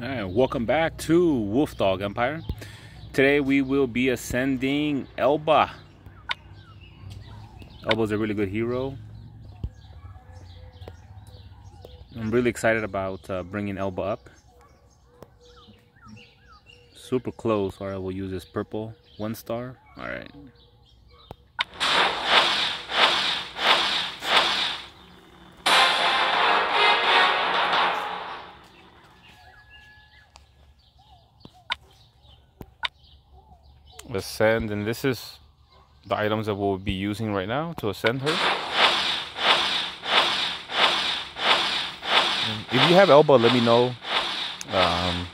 Alright, welcome back to Wolf Dog Empire. Today we will be ascending Elba. Elba's a really good hero. I'm really excited about uh, bringing Elba up. Super close, or I will use this purple one star. Ascend and this is the items that we'll be using right now to ascend her. If you have Elba let me know um,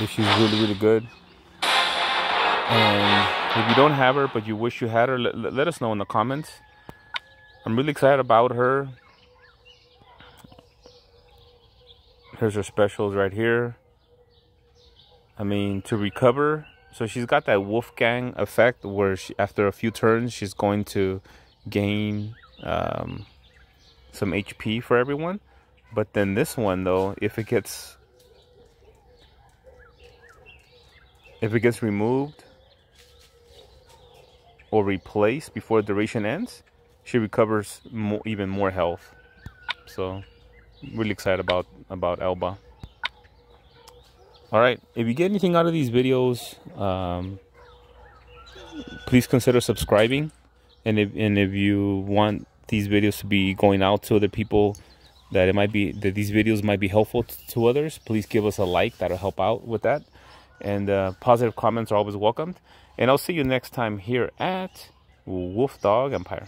if she's really really good. And if you don't have her but you wish you had her let, let us know in the comments. I'm really excited about her. Here's her specials right here. I mean to recover so she's got that Wolfgang effect where she, after a few turns, she's going to gain um, some HP for everyone. But then this one though, if it gets if it gets removed or replaced before duration ends, she recovers even more health. So really excited about about Elba all right if you get anything out of these videos um, please consider subscribing. And if and if you want these videos to be going out to other people that it might be that these videos might be helpful to others please give us a like that'll help out with that. And uh, positive comments are always welcomed. And i'll see you next time here at wolf dog empire